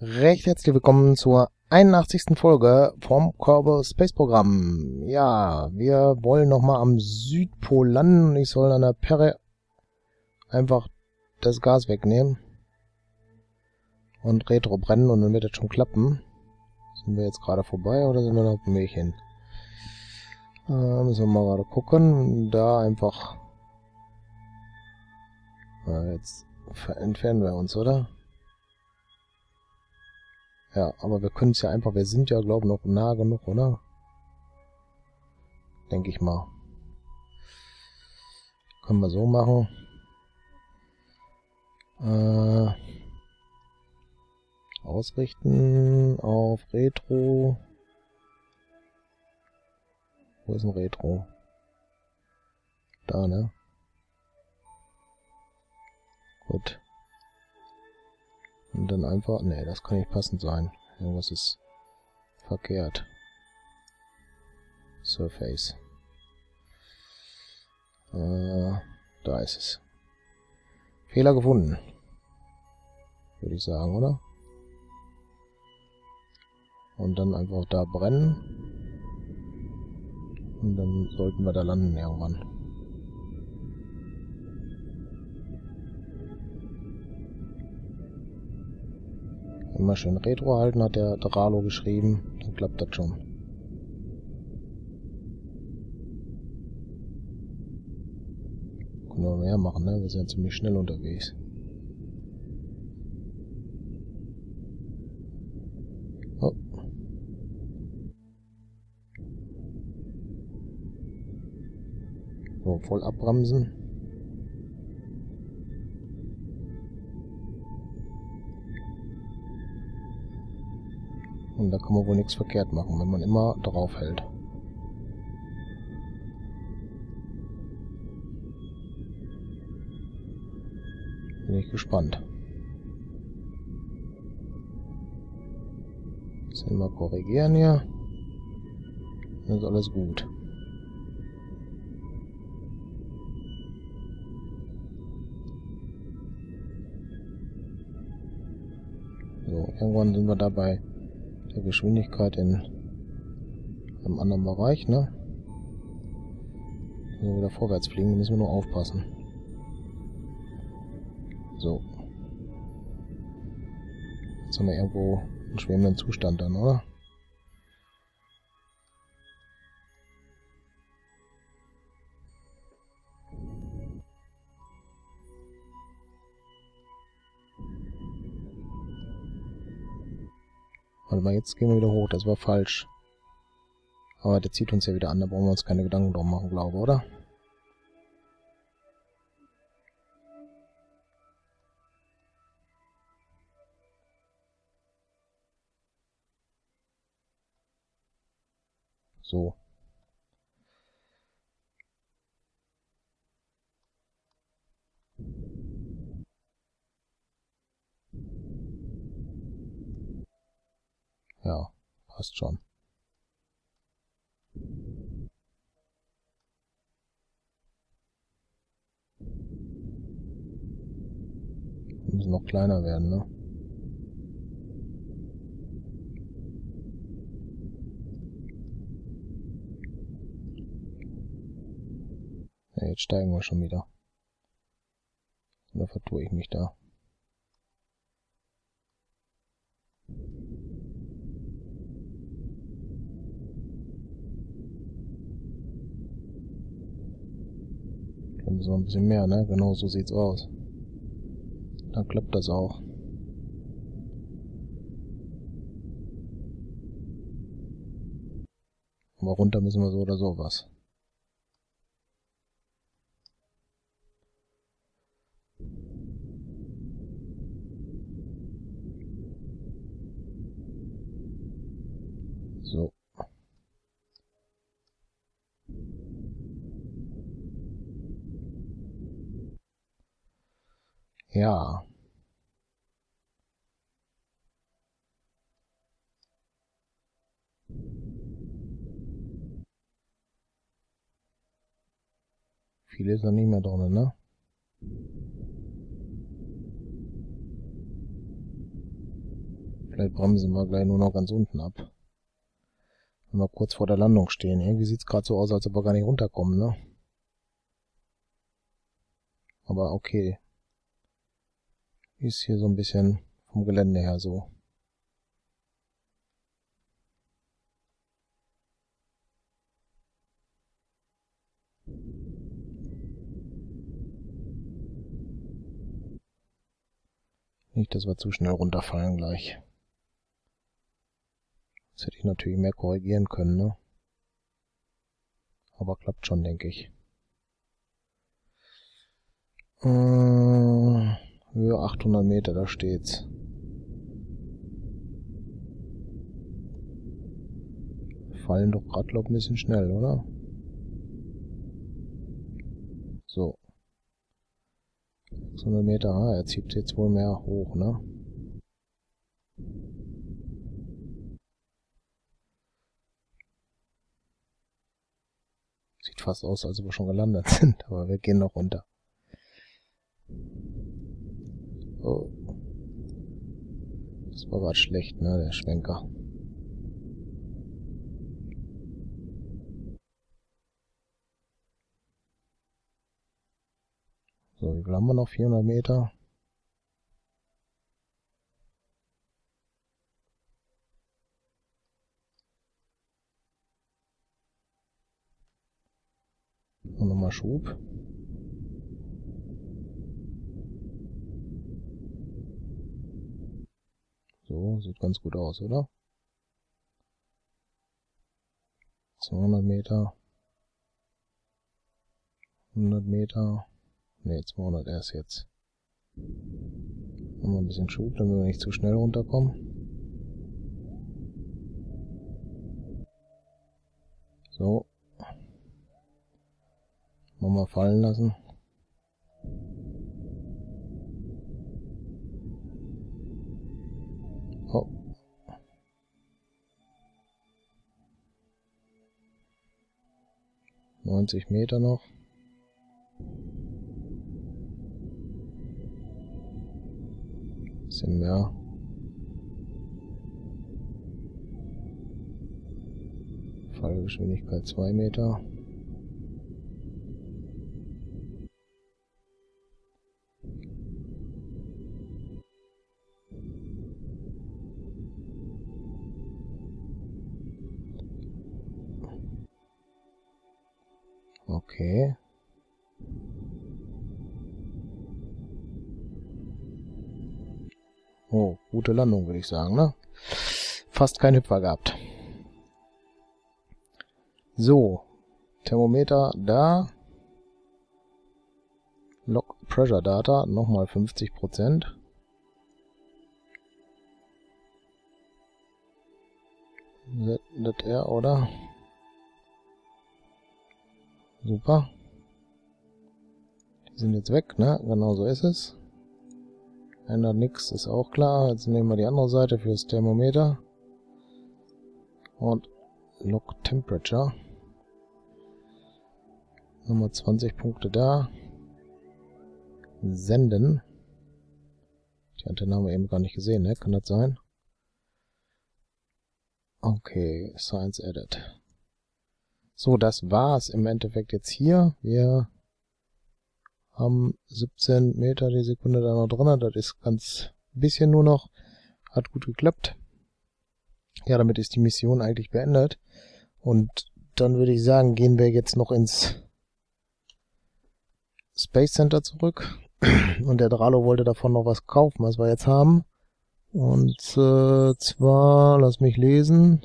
Recht herzlich willkommen zur 81. Folge vom Kerbal Space Programm. Ja, wir wollen nochmal am Südpol landen und ich soll an der Perre einfach das Gas wegnehmen und Retro brennen und dann wird das schon klappen. Sind wir jetzt gerade vorbei oder sind wir noch auf dem Weg hin? Äh, müssen wir mal gerade gucken. Da einfach... Äh, jetzt entfernen wir uns, oder? Ja, aber wir können es ja einfach, wir sind ja, glaube ich, noch nah genug, oder? Denke ich mal. Können wir so machen. Äh, ausrichten auf Retro. Wo ist ein Retro? Da, ne? Gut. Und dann einfach... Ne, das kann nicht passend sein. Irgendwas ist verkehrt. Surface. Äh, da ist es. Fehler gefunden. Würde ich sagen, oder? Und dann einfach da brennen. Und dann sollten wir da landen irgendwann. Immer schön Retro halten, hat der Dralo geschrieben. Dann klappt das schon. Können wir mehr machen, ne? Wir sind ziemlich schnell unterwegs. Oh. So, voll abbremsen. Da kann man wohl nichts verkehrt machen, wenn man immer drauf hält. Bin ich gespannt. Jetzt mal korrigieren hier. Dann ist alles gut. So, irgendwann sind wir dabei der Geschwindigkeit in einem anderen Bereich, ne? Wenn wir wieder vorwärts fliegen, müssen wir nur aufpassen. So. Jetzt haben wir irgendwo einen schwebenden Zustand dann, oder? Warte mal, jetzt gehen wir wieder hoch. Das war falsch. Aber der zieht uns ja wieder an. Da brauchen wir uns keine Gedanken drum machen, glaube oder? So. Ja, passt schon. Wir müssen noch kleiner werden, ne? Ja, jetzt steigen wir schon wieder. Oder vertue ich mich da? So ein bisschen mehr, ne? Genau so sieht's aus. Dann klappt das auch. Aber runter müssen wir so oder so was. So. Ja. Viel ist noch nicht mehr drin, ne? Vielleicht bremsen wir gleich nur noch ganz unten ab. Wenn wir kurz vor der Landung stehen. Irgendwie sieht es gerade so aus, als ob wir gar nicht runterkommen, ne? Aber okay. Ist hier so ein bisschen vom Gelände her so. Nicht, dass wir zu schnell runterfallen gleich. Das hätte ich natürlich mehr korrigieren können, ne? Aber klappt schon, denke ich. Äh, Höhe 800 Meter, da steht's. Fallen doch gerade, glaub ein bisschen schnell, oder? So. 600 Meter, ah, er zieht jetzt wohl mehr hoch, ne? Sieht fast aus, als ob wir schon gelandet sind, aber wir gehen noch runter. Oh. Das war gerade schlecht, ne, der Schwenker. So, wie viel haben wir noch? 400 Meter. Und nochmal Schub. Sieht ganz gut aus, oder? 200 Meter. 100 Meter. Ne, 200 erst jetzt. Nochmal ein bisschen Schub, damit wir nicht zu schnell runterkommen. So. Nochmal fallen lassen. Oh. Neunzig Meter noch. Bisschen mehr. Fallgeschwindigkeit 2 Meter. Okay. Oh, gute Landung, würde ich sagen, ne? Fast kein Hüpfer gehabt. So. Thermometer da. Log Pressure Data, nochmal 50%. ZR, oder? Super. Die sind jetzt weg, ne? Genau so ist es. Ändert nichts, ist auch klar. Jetzt nehmen wir die andere Seite fürs Thermometer. Und Log Temperature. Nochmal 20 Punkte da. Senden. Die Antenne haben wir eben gar nicht gesehen, ne? Kann das sein? Okay, Science Edit. So, das war's im Endeffekt jetzt hier. Wir haben 17 Meter die Sekunde da noch drin. Das ist ganz bisschen nur noch. Hat gut geklappt. Ja, damit ist die Mission eigentlich beendet. Und dann würde ich sagen, gehen wir jetzt noch ins Space Center zurück. Und der Dralo wollte davon noch was kaufen, was wir jetzt haben. Und äh, zwar, lass mich lesen.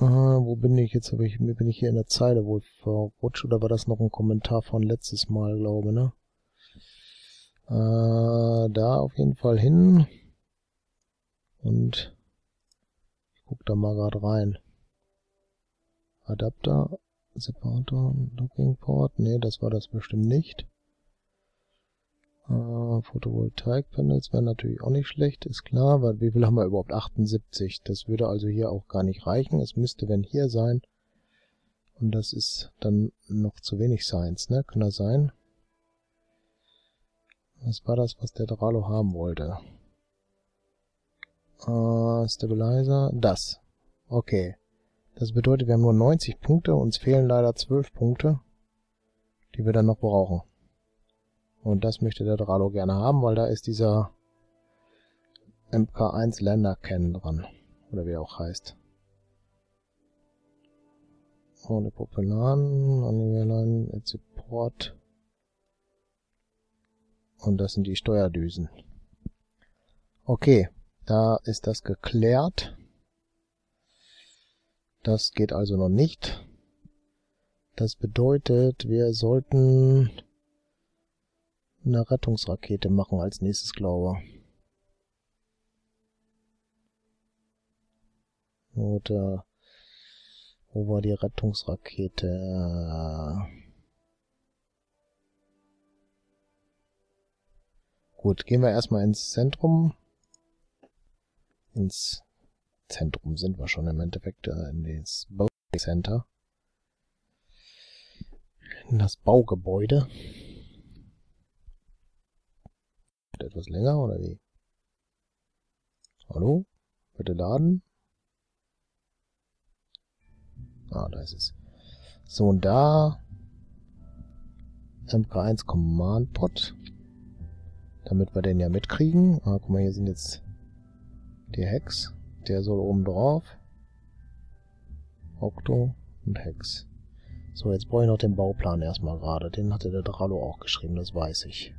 Aha, wo bin ich jetzt? Ich, bin ich hier in der Zeile wohl verrutscht oder war das noch ein Kommentar von letztes Mal, glaube ne? Äh, da auf jeden Fall hin. Und ich guck da mal gerade rein. Adapter, Separator, Docking Port. Ne, das war das bestimmt nicht. Äh, Photovoltaik-Panels wären natürlich auch nicht schlecht, ist klar, weil wie viel haben wir überhaupt? 78. Das würde also hier auch gar nicht reichen. Es müsste, wenn hier sein. Und das ist dann noch zu wenig Science, ne? Kann das sein? Was war das, was der Dralo haben wollte? Äh, Stabilizer, das. Okay. Das bedeutet, wir haben nur 90 Punkte, uns fehlen leider 12 Punkte, die wir dann noch brauchen. Und das möchte der Dralo gerne haben, weil da ist dieser MK1 Länderkennen dran. Oder wie er auch heißt. Ohne Propellan, Annivelan, Support. Und das sind die Steuerdüsen. Okay, da ist das geklärt. Das geht also noch nicht. Das bedeutet, wir sollten eine Rettungsrakete machen als nächstes, glaube ich. Oder wo war die Rettungsrakete? Gut, gehen wir erstmal ins Zentrum. Ins Zentrum sind wir schon im Endeffekt, äh, in das Center. In das Baugebäude. Etwas länger, oder wie? Hallo? Bitte laden. Ah, da ist es. So, und da MK1 Command Pod. Damit wir den ja mitkriegen. Ah, guck mal, hier sind jetzt die Hex. Der soll oben drauf. Octo und Hex. So, jetzt brauche ich noch den Bauplan erstmal gerade. Den hatte der Drallo auch geschrieben, das weiß ich.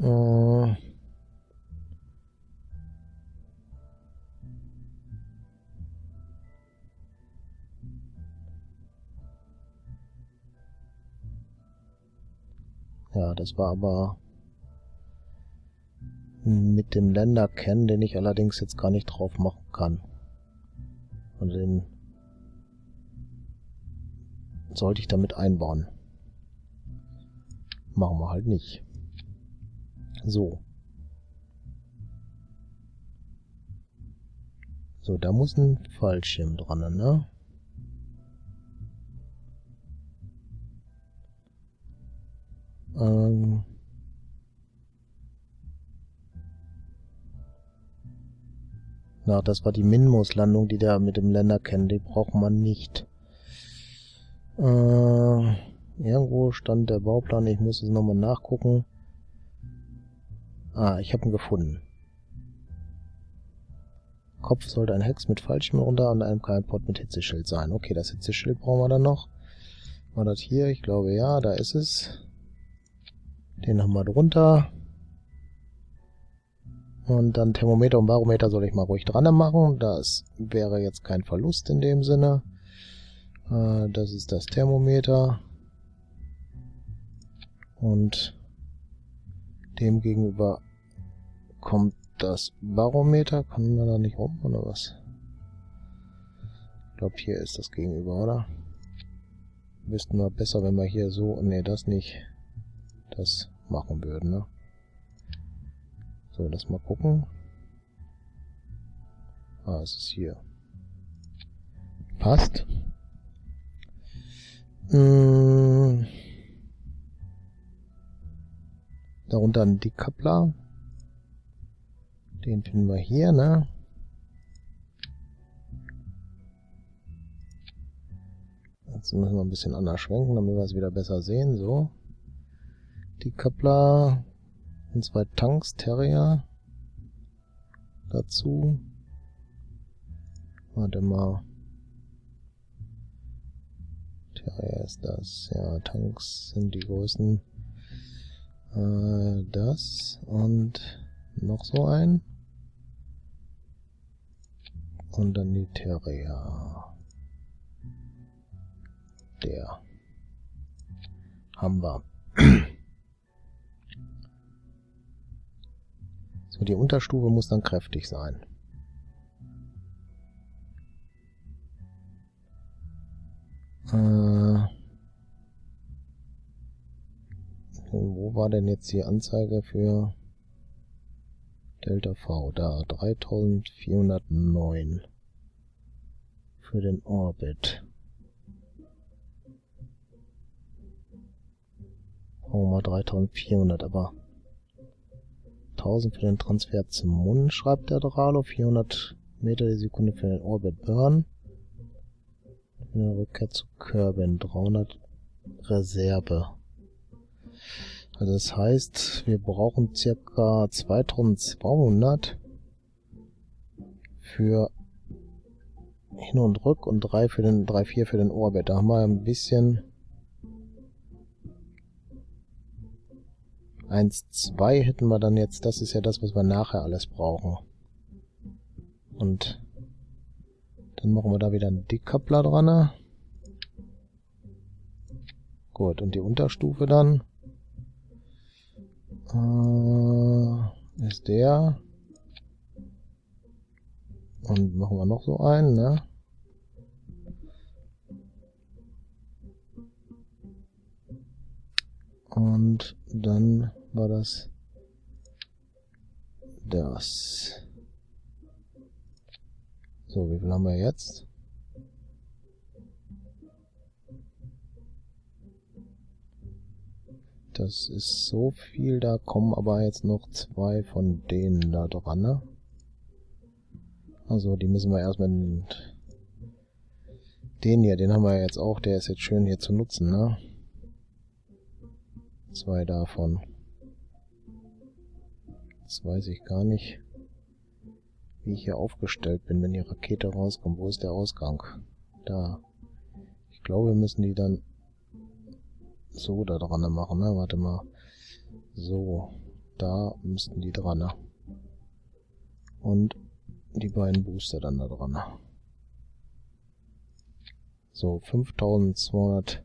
Äh Ja, das war aber mit dem Länderkennen, den ich allerdings jetzt gar nicht drauf machen kann. Und den sollte ich damit einbauen. Machen wir halt nicht. So. So, da muss ein Fallschirm dran, ne? Ähm Na, das war die Minmus-Landung, die der mit dem Länder kennt. Die braucht man nicht. Äh, irgendwo stand der Bauplan. Ich muss es nochmal nachgucken. Ah, ich habe ihn gefunden. Kopf sollte ein Hex mit Fallschirm runter und einem kleinen Port mit Hitzeschild sein. Okay, das Hitzeschild brauchen wir dann noch. War das hier? Ich glaube ja, da ist es. Den haben wir drunter. Und dann Thermometer und Barometer soll ich mal ruhig dran machen. Das wäre jetzt kein Verlust in dem Sinne. Äh, das ist das Thermometer. Und dem gegenüber kommt das Barometer. Kann man da nicht rum, oder was? Ich glaube, hier ist das gegenüber, oder? Wüssten wir besser, wenn wir hier so... Ne, das nicht. Das machen würden, ne? So, lass mal gucken. Ah, es ist hier. Passt. Hm. Darunter ein Decoupler. Den finden wir hier, ne? Jetzt müssen wir ein bisschen anders schwenken, damit wir es wieder besser sehen. So die Kappler und zwei Tanks, Terrier dazu. Warte mal. Terrier ist das. Ja, Tanks sind die größten. Äh, das und noch so ein. Und dann die Terrier. Der. Haben wir. So, die Unterstufe muss dann kräftig sein. Äh, war denn jetzt die Anzeige für Delta V? Da, 3409 für den Orbit. Brauchen wir 3400, aber 1000 für den Transfer zum Mund, schreibt der Dralo. 400 Meter die Sekunde für den Orbit Burn. Eine Rückkehr zu Kerbin. 300 Reserve. Also das heißt, wir brauchen circa 2200 für Hin- und Rück und 3 für den 3, 4 für den Orbit. Da haben wir ein bisschen 1, 2 hätten wir dann jetzt. Das ist ja das, was wir nachher alles brauchen. Und dann machen wir da wieder einen Dickkoppler dran. Gut, und die Unterstufe dann äh, ist der. Und machen wir noch so einen, ne? Und dann war das das. So, wie viel haben wir jetzt? Das ist so viel, da kommen aber jetzt noch zwei von denen da dran, ne? Also die müssen wir erstmal... Den hier, den haben wir jetzt auch, der ist jetzt schön hier zu nutzen, ne? Zwei davon. Das weiß ich gar nicht, wie ich hier aufgestellt bin, wenn die Rakete rauskommt. Wo ist der Ausgang? Da. Ich glaube, wir müssen die dann so da dran machen, ne? Warte mal. So. Da müssten die dran, ne? Und die beiden Booster dann da dran. So, 5200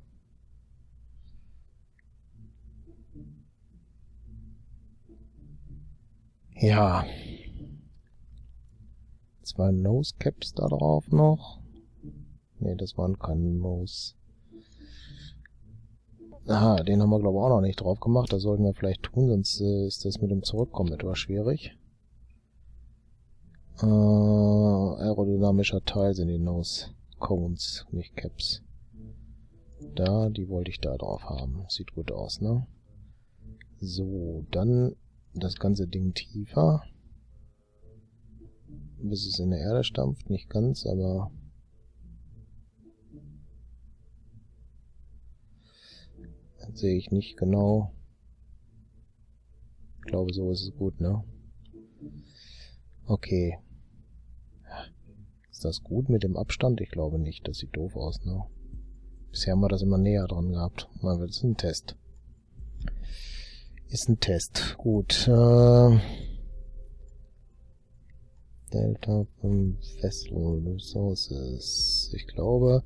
Ja. Zwei Nose Caps da drauf noch. Ne, das waren keine Nose. Aha, den haben wir glaube ich auch noch nicht drauf gemacht. Das sollten wir vielleicht tun, sonst äh, ist das mit dem Zurückkommen etwas schwierig. Äh, aerodynamischer Teil sind die Nose Cones, nicht Caps. Da, die wollte ich da drauf haben. Sieht gut aus, ne? So, dann das ganze Ding tiefer. Bis es in der Erde stampft. Nicht ganz, aber... sehe ich nicht genau. Ich glaube, so ist es gut, ne? Okay. Ist das gut mit dem Abstand? Ich glaube nicht. Das sieht doof aus, ne? Bisher haben wir das immer näher dran gehabt. Mal wird es ein Test. Ist ein Test. Gut. Äh, Delta 5 Vessel Resources. Ich glaube,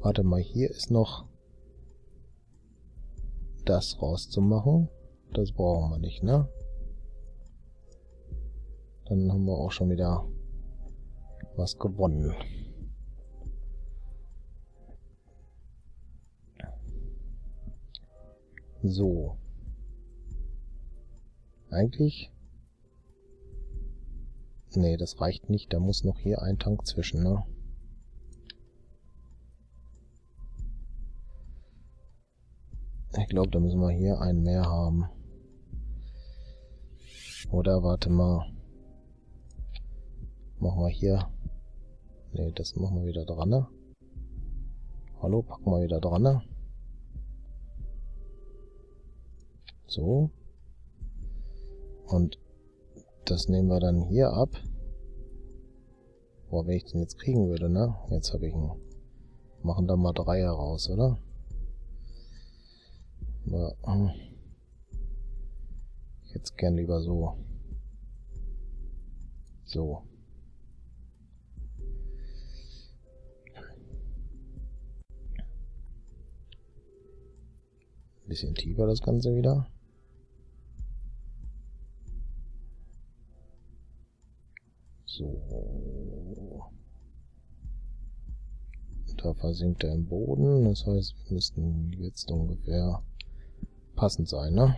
warte mal, hier ist noch das rauszumachen. Das brauchen wir nicht, ne? Dann haben wir auch schon wieder was gewonnen. So. Eigentlich... Nee, das reicht nicht. Da muss noch hier ein Tank zwischen, ne? Ich glaube, da müssen wir hier einen mehr haben. Oder, warte mal. Machen wir hier... Nee, das machen wir wieder dran, ne? Hallo, packen wir wieder dran, ne? So. Und das nehmen wir dann hier ab. Boah, wenn ich den jetzt kriegen würde, ne? Jetzt habe ich ihn. Machen da mal drei heraus, oder? Jetzt gern lieber so. So. Bisschen tiefer das Ganze wieder. So. Da versinkt er im Boden. Das heißt, wir müssten jetzt ungefähr passend sein, ne?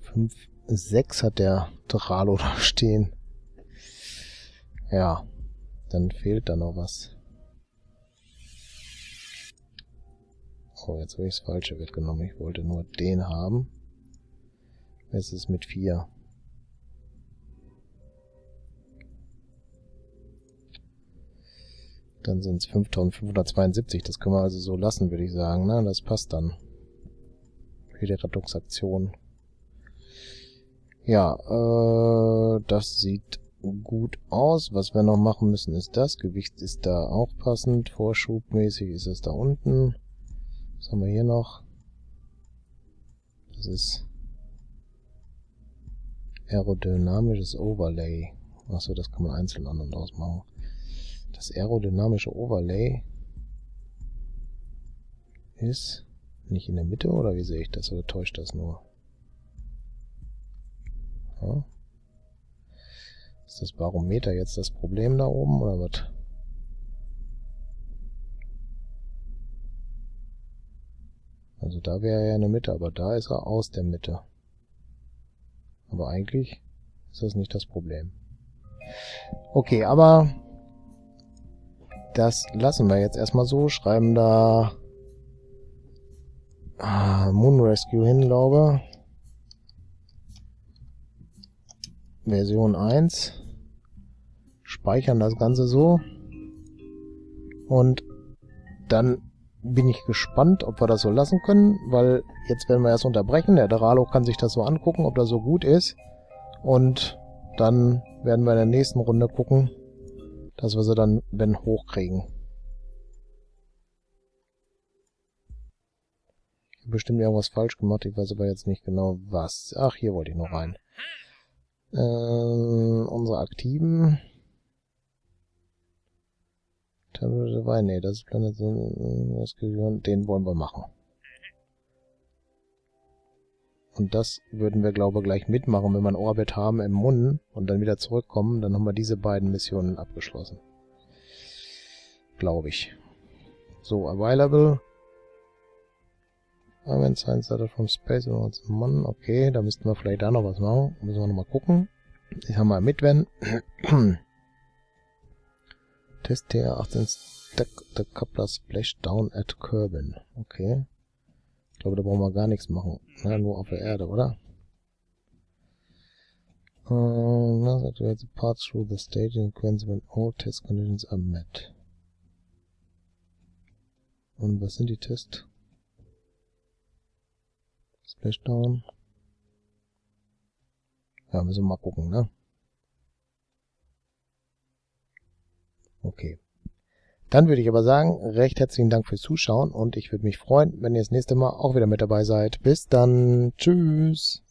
5, 6 hat der Dralo da stehen. Ja, dann fehlt da noch was. Oh, jetzt habe ich das falsche Wert genommen. Ich wollte nur den haben. Es ist mit 4. Dann sind es 5572. Das können wir also so lassen, würde ich sagen. Na, das passt dann. Für die Rettungsaktion. Ja, äh, das sieht gut aus. Was wir noch machen müssen, ist das. Gewicht ist da auch passend. Vorschubmäßig ist es da unten. Was haben wir hier noch? Das ist aerodynamisches Overlay. Achso, das kann man einzeln an und ausmachen. Das aerodynamische Overlay ist nicht in der Mitte, oder wie sehe ich das? Oder täuscht das nur? Ja. Ist das Barometer jetzt das Problem da oben, oder was? Also da wäre er ja in der Mitte, aber da ist er aus der Mitte. Aber eigentlich ist das nicht das Problem. Okay, aber das lassen wir jetzt erstmal so. Schreiben da ah, Moon Rescue hin, glaube Version 1. Speichern das Ganze so. Und dann bin ich gespannt, ob wir das so lassen können, weil jetzt werden wir erst unterbrechen. Der Dralo kann sich das so angucken, ob das so gut ist. Und dann werden wir in der nächsten Runde gucken, dass wir sie dann, wenn, hochkriegen. Bestimmt irgendwas falsch gemacht, ich weiß aber jetzt nicht genau was. Ach, hier wollte ich noch rein. Äh, unsere Aktiven. Tablet nee, das ist Planet, den wollen wir machen. Und das würden wir, glaube ich, gleich mitmachen, wenn wir einen Orbit haben im Mund und dann wieder zurückkommen. Dann haben wir diese beiden Missionen abgeschlossen. Glaube ich. So, available. When Science Data from Space und Mann. Okay, da müssten wir vielleicht da noch was machen. Müssen wir nochmal gucken. Ich habe mal mit, wenn. Test TR18 Stack the Coupler Splashdown at Kerbin. Okay. Ich glaube, da brauchen wir gar nichts machen. Ja, nur auf der Erde, oder? Um, now activate the path through the staging sequence when all test conditions are met. Und was sind die Tests? Splashdown. Ja, müssen wir mal gucken, ne? Okay. Dann würde ich aber sagen, recht herzlichen Dank fürs Zuschauen und ich würde mich freuen, wenn ihr das nächste Mal auch wieder mit dabei seid. Bis dann. Tschüss.